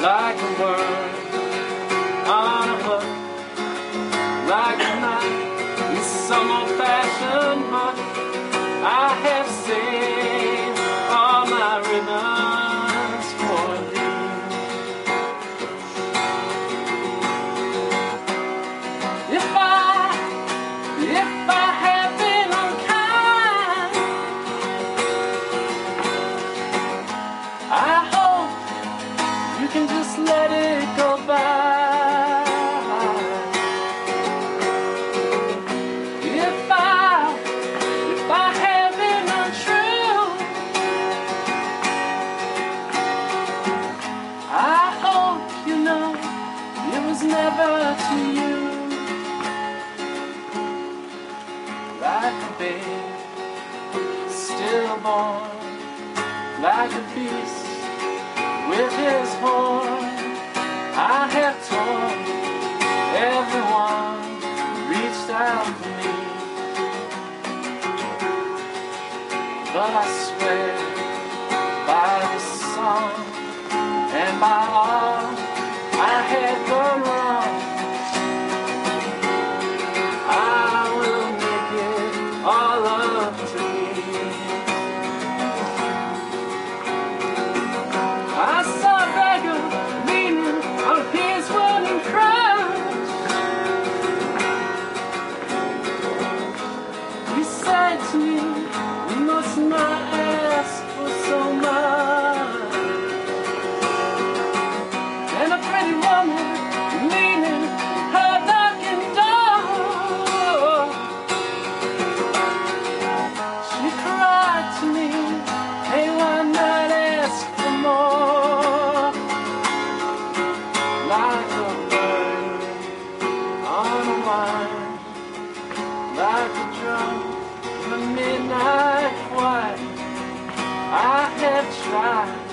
like a worm on a hook, like a knife in some old-fashioned book. I have saved all my ribbons for thee. If I, if I can just let it go by. If I, if I have been untrue, I hope you know it was never to you. Like a babe, stillborn, like a beast with his horn. Out for me. But I swear by this song and by all Like a bird on a wine, like a drum a midnight choir. I have tried